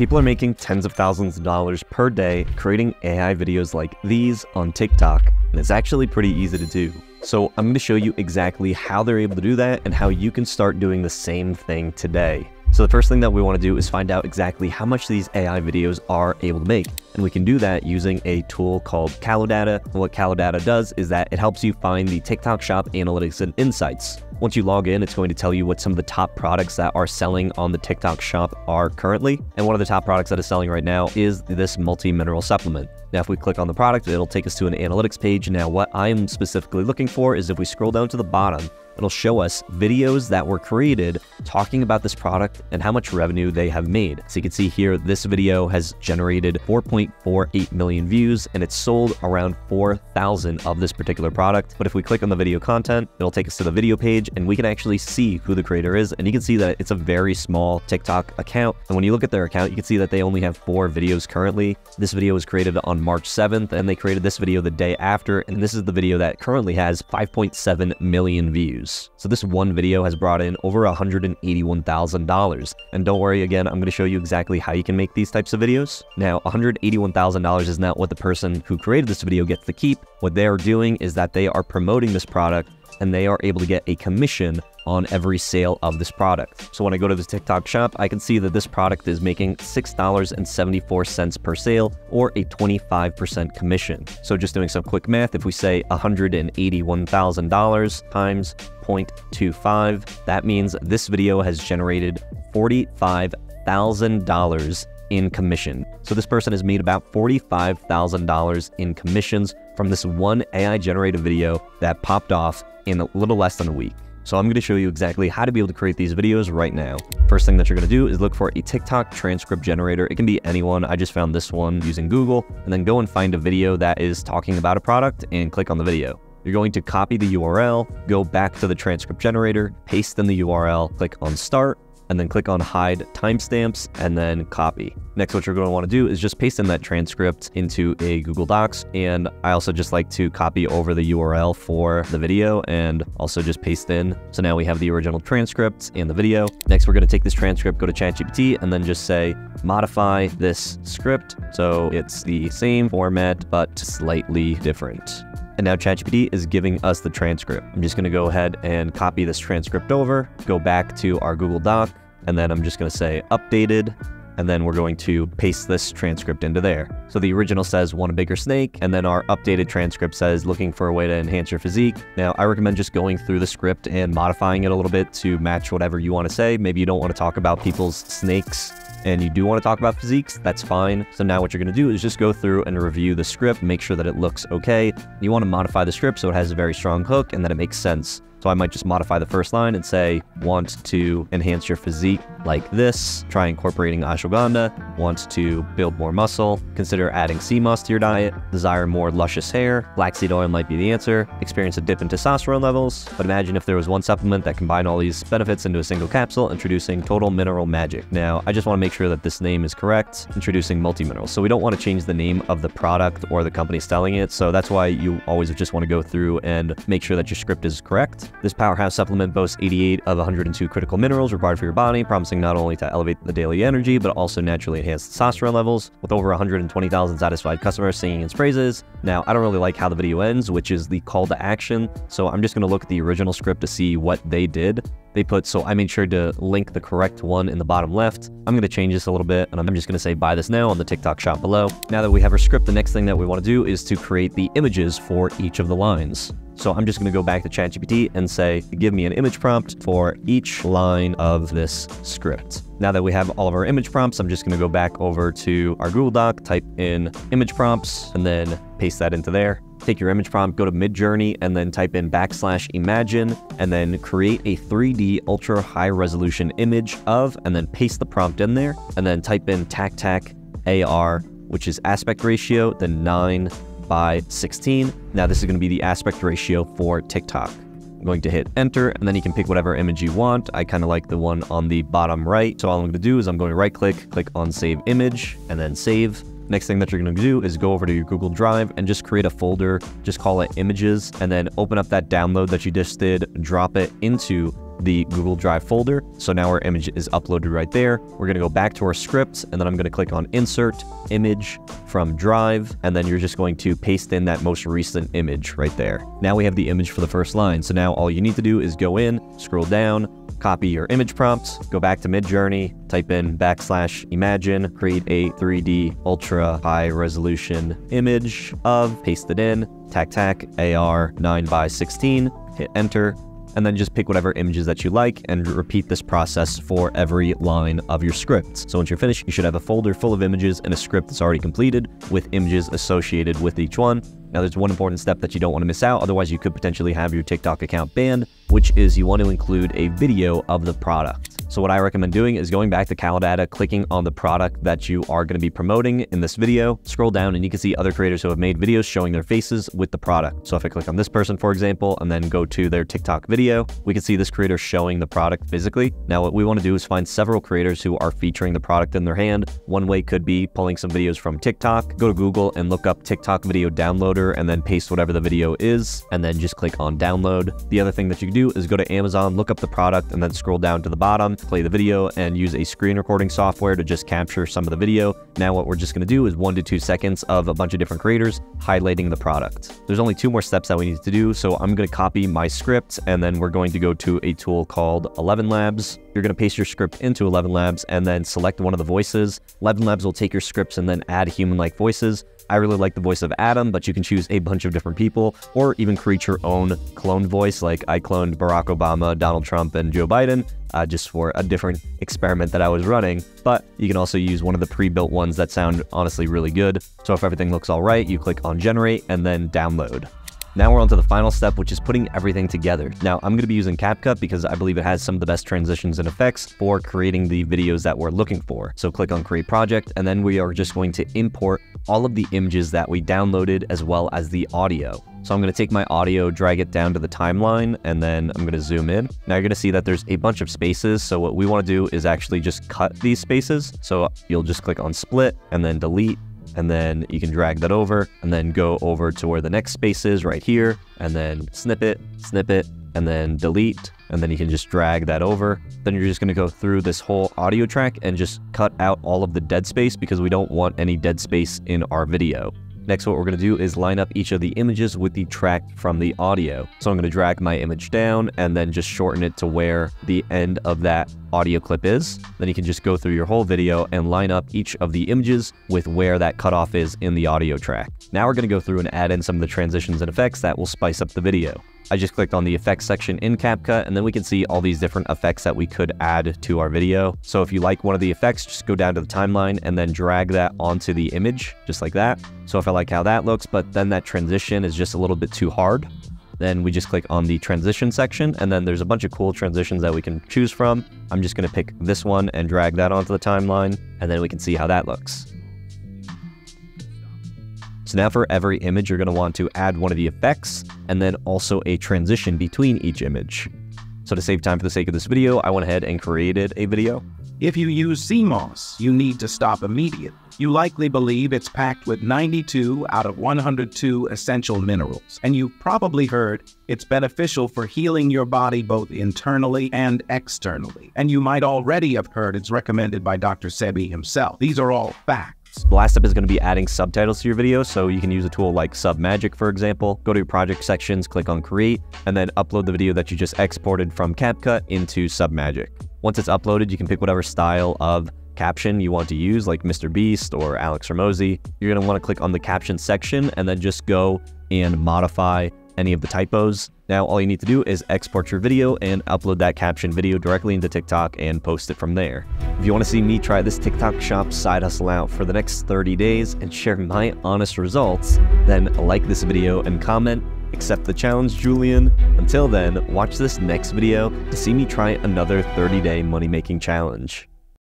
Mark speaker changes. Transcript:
Speaker 1: People are making tens of thousands of dollars per day creating AI videos like these on TikTok, and it's actually pretty easy to do. So I'm going to show you exactly how they're able to do that and how you can start doing the same thing today. So the first thing that we want to do is find out exactly how much these AI videos are able to make. And we can do that using a tool called Kalodata. What Kalodata does is that it helps you find the TikTok shop analytics and insights. Once you log in, it's going to tell you what some of the top products that are selling on the TikTok shop are currently. And one of the top products that is selling right now is this multi-mineral supplement. Now, if we click on the product, it'll take us to an analytics page. Now, what I'm specifically looking for is if we scroll down to the bottom, It'll show us videos that were created talking about this product and how much revenue they have made. So you can see here, this video has generated 4.48 million views and it's sold around 4,000 of this particular product. But if we click on the video content, it'll take us to the video page and we can actually see who the creator is. And you can see that it's a very small TikTok account. And when you look at their account, you can see that they only have four videos currently. This video was created on March 7th and they created this video the day after. And this is the video that currently has 5.7 million views views. So this one video has brought in over $181,000. And don't worry, again, I'm going to show you exactly how you can make these types of videos. Now, $181,000 is not what the person who created this video gets to keep. What they are doing is that they are promoting this product and they are able to get a commission on every sale of this product. So when I go to this TikTok shop, I can see that this product is making $6.74 per sale or a 25% commission. So just doing some quick math, if we say $181,000 times 0.25, that means this video has generated $45,000 in commission. So this person has made about $45,000 in commissions from this one AI generated video that popped off in a little less than a week. So I'm going to show you exactly how to be able to create these videos right now. First thing that you're going to do is look for a TikTok transcript generator. It can be anyone. I just found this one using Google and then go and find a video that is talking about a product and click on the video. You're going to copy the URL, go back to the transcript generator, paste in the URL, click on start, and then click on hide timestamps and then copy. Next, what you're going to want to do is just paste in that transcript into a Google Docs. And I also just like to copy over the URL for the video and also just paste in. So now we have the original transcript and the video. Next, we're going to take this transcript, go to ChatGPT, and then just say, modify this script. So it's the same format, but slightly different. And now ChatGPT is giving us the transcript. I'm just to go ahead and copy this transcript over, go back to our Google Doc, and then I'm just to say updated, and then we're going to paste this transcript into there. So the original says want a bigger snake, and then our updated transcript says looking for a way to enhance your physique. Now, I recommend just going through the script and modifying it a little bit to match whatever you want to say. Maybe you don't want to talk about people's snakes and you do want to talk about physiques, that's fine. So now what you're going to do is just go through and review the script, make sure that it looks okay. You want to modify the script so it has a very strong hook and that it makes sense. So I might just modify the first line and say, want to enhance your physique like this, try incorporating ashwagandha, want to build more muscle, consider adding sea moss to your diet, desire more luscious hair, flaxseed oil might be the answer, experience a dip in testosterone levels, but imagine if there was one supplement that combined all these benefits into a single capsule, introducing total mineral magic. Now, I just want to make sure that this name is correct, introducing multi-minerals. So we don't want to change the name of the product or the company selling it, so that's why you always just want to go through and make sure that your script is correct. This powerhouse supplement boasts 88 of 102 critical minerals required for your body, promising not only to elevate the daily energy, but also naturally enhance testosterone levels, with over 120,000 satisfied customers singing its praises. Now, I don't really like how the video ends, which is the call to action, so I'm just going to look at the original script to see what they did they put, so I made sure to link the correct one in the bottom left. I'm going to change this a little bit, and I'm just going to say buy this now on the TikTok shop below. Now that we have our script, the next thing that we want to do is to create the images for each of the lines. So I'm just going to go back to ChatGPT and say, give me an image prompt for each line of this script. Now that we have all of our image prompts, I'm just going to go back over to our Google Doc, type in image prompts, and then paste that into there. Take your image prompt, go to Midjourney, and then type in backslash imagine, and then create a 3D ultra high resolution image of, and then paste the prompt in there, and then type in TacTac AR, which is aspect ratio, then 9 by 16. Now this is going to be the aspect ratio for TikTok. I'm going to hit enter and then you can pick whatever image you want. I kind of like the one on the bottom right. So all I'm going to do is I'm going to right click, click on save image and then save. Next thing that you're going to do is go over to your Google Drive and just create a folder, just call it images, and then open up that download that you just did, drop it into the Google Drive folder. So now our image is uploaded right there. We're gonna go back to our scripts and then I'm gonna click on insert image from Drive, and then you're just going to paste in that most recent image right there. Now we have the image for the first line. So now all you need to do is go in, scroll down, copy your image prompts, go back to Midjourney, type in backslash imagine, create a 3D ultra high resolution image of, paste it in, tac tac AR 9 by 16, hit enter, and then just pick whatever images that you like and repeat this process for every line of your script. So once you're finished, you should have a folder full of images and a script that's already completed with images associated with each one. Now there's one important step that you don't want to miss out, otherwise you could potentially have your TikTok account banned, which is you want to include a video of the product. So what I recommend doing is going back to Kalodata, clicking on the product that you are going to be promoting in this video, scroll down and you can see other creators who have made videos showing their faces with the product. So if I click on this person, for example, and then go to their TikTok video, we can see this creator showing the product physically. Now what we want to do is find several creators who are featuring the product in their hand. One way could be pulling some videos from TikTok, go to Google and look up TikTok video downloader and then paste whatever the video is, and then just click on download. The other thing that you can do is go to Amazon, look up the product, and then scroll down to the bottom, play the video, and use a screen recording software to just capture some of the video. Now what we're just going to do is one to two seconds of a bunch of different creators highlighting the product. There's only two more steps that we need to do, so I'm going to copy my script, and then we're going to go to a tool called Eleven Labs. You're going to paste your script into Eleven Labs and then select one of the voices. Eleven Labs will take your scripts and then add human-like voices. I really like the voice of Adam, but you can choose a bunch of different people or even create your own cloned voice. Like I cloned Barack Obama, Donald Trump, and Joe Biden uh, just for a different experiment that I was running. But you can also use one of the pre-built ones that sound honestly really good. So if everything looks all right, you click on generate and then download. Now we're on to the final step, which is putting everything together. Now, I'm going to be using CapCut because I believe it has some of the best transitions and effects for creating the videos that we're looking for. So click on Create Project, and then we are just going to import all of the images that we downloaded as well as the audio. So I'm going to take my audio, drag it down to the timeline, and then I'm going to zoom in. Now you're going to see that there's a bunch of spaces. So what we want to do is actually just cut these spaces. So you'll just click on split and then delete and then you can drag that over and then go over to where the next space is right here and then snip it, snip it, and then delete and then you can just drag that over. Then you're just going to go through this whole audio track and just cut out all of the dead space because we don't want any dead space in our video. Next, what we're going to do is line up each of the images with the track from the audio. So I'm going to drag my image down and then just shorten it to where the end of that audio clip is. Then you can just go through your whole video and line up each of the images with where that cutoff is in the audio track. Now we're going to go through and add in some of the transitions and effects that will spice up the video. I just clicked on the effects section in CapCut and then we can see all these different effects that we could add to our video. So if you like one of the effects, just go down to the timeline and then drag that onto the image, just like that. So if I like how that looks, but then that transition is just a little bit too hard, then we just click on the transition section and then there's a bunch of cool transitions that we can choose from. I'm just going to pick this one and drag that onto the timeline and then we can see how that looks. So now for every image, you're going to want to add one of the effects and then also a transition between each image. So to save time for the sake of this video, I went ahead and created a video.
Speaker 2: If you use sea moss, you need to stop immediately. You likely believe it's packed with 92 out of 102 essential minerals, and you've probably heard it's beneficial for healing your body both internally and externally. And you might already have heard it's recommended by Dr. Sebi himself. These are all facts.
Speaker 1: The last step is going to be adding subtitles to your video, so you can use a tool like Submagic, for example. Go to your project sections, click on Create, and then upload the video that you just exported from CapCut into Submagic. Once it's uploaded, you can pick whatever style of caption you want to use, like Mr. Beast or Alex Hormozi. You're going to want to click on the caption section and then just go and modify any of the typos. Now, all you need to do is export your video and upload that caption video directly into TikTok and post it from there. If you want to see me try this TikTok shop side hustle out for the next 30 days and share my honest results, then like this video and comment, accept the challenge, Julian. Until then, watch this next video to see me try another 30 day money making challenge.